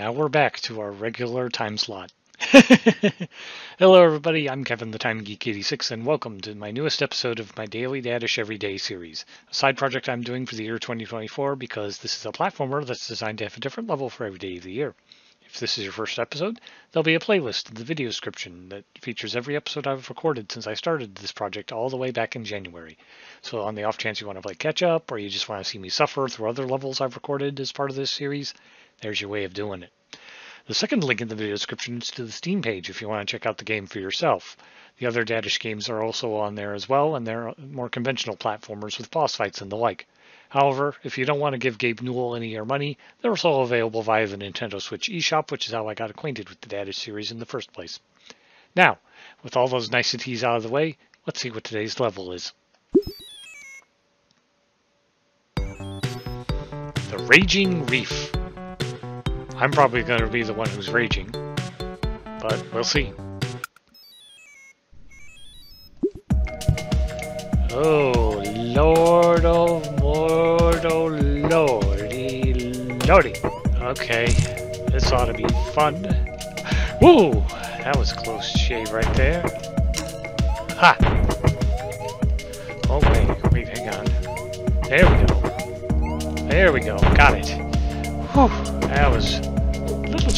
now we're back to our regular time slot. Hello everybody, I'm Kevin the Time Geek 86 and welcome to my newest episode of my Daily Dadish Everyday series, a side project I'm doing for the year 2024 because this is a platformer that's designed to have a different level for every day of the year. If this is your first episode, there'll be a playlist in the video description that features every episode I've recorded since I started this project all the way back in January. So on the off chance you want to play catch up or you just want to see me suffer through other levels I've recorded as part of this series, there's your way of doing it. The second link in the video description is to the Steam page if you want to check out the game for yourself. The other Dadish games are also on there as well, and they're more conventional platformers with boss fights and the like. However, if you don't want to give Gabe Newell any of your money, they're also available via the Nintendo Switch eShop, which is how I got acquainted with the Dadish series in the first place. Now, with all those niceties out of the way, let's see what today's level is. The Raging Reef. I'm probably going to be the one who's raging, but we'll see. Oh, Lord, oh, Lord, oh, Lordy, Lordy. Okay, this ought to be fun. Woo! That was close shave right there. Ha! Oh, wait, wait, hang on. There we go. There we go, got it. Whew, that was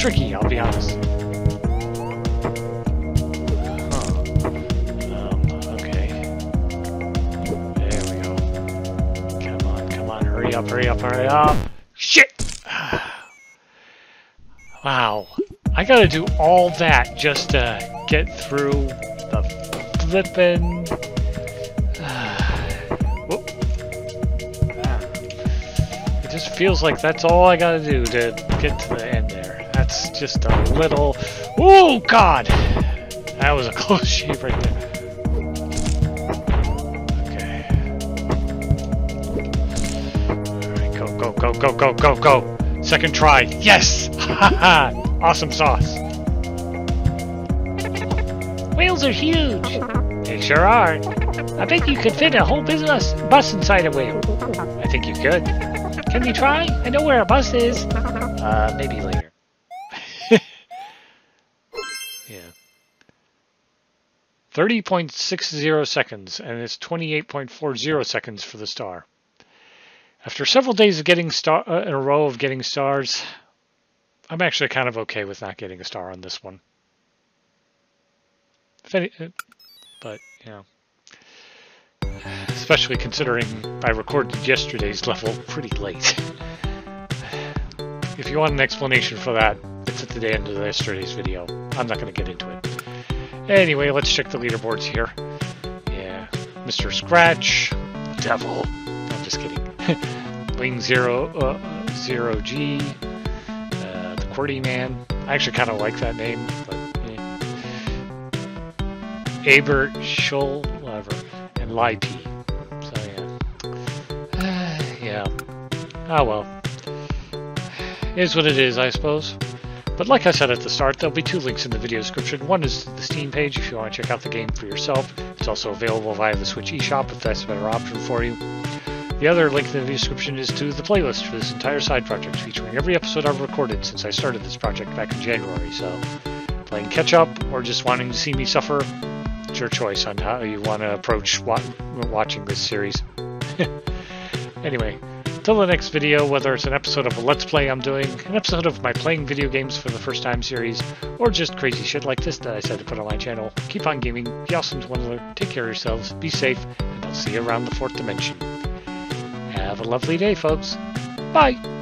tricky, I'll be honest. Um, okay. There we go. Come on, come on, hurry up, hurry up, hurry up. Shit! wow. I gotta do all that just to get through the flippin'... it just feels like that's all I gotta do to get to the end there. That's just a little... Oh, God! That was a close shave right there. Okay. Alright, go, go, go, go, go. go. Second try. Yes! awesome sauce. Whales are huge. They sure are. I bet you could fit a whole business bus inside a whale. I think you could. Can we try? I know where a bus is. Uh, maybe later. Yeah. 30.60 seconds, and it's 28.40 seconds for the star. After several days of getting star uh, in a row of getting stars, I'm actually kind of okay with not getting a star on this one. Any, uh, but, you know, especially considering I recorded yesterday's level pretty late. if you want an explanation for that, it's at the end of yesterday's video. I'm not going to get into it. Anyway, let's check the leaderboards here. Yeah, Mr. Scratch, Devil. I'm just kidding. Wing Zero uh, Zero G, uh, the QWERTY Man. I actually kind of like that name, but yeah. Abert Schull, whatever, and Lai P. So yeah, uh, yeah. Ah well, it is what it is, I suppose. But like I said at the start, there'll be two links in the video description. One is the Steam page if you want to check out the game for yourself. It's also available via the Switch eShop if that's a better option for you. The other link in the description is to the playlist for this entire side project, featuring every episode I've recorded since I started this project back in January. So, playing catch up or just wanting to see me suffer, it's your choice on how you want to approach watching this series. anyway, till the next video, whether it's an episode of a Let's Play I'm doing, an episode of my playing video games for the first time series, or just crazy shit like this that I said to put on my channel, keep on gaming, be awesome to one another, take care of yourselves, be safe, and I'll see you around the fourth dimension. Have a lovely day, folks. Bye.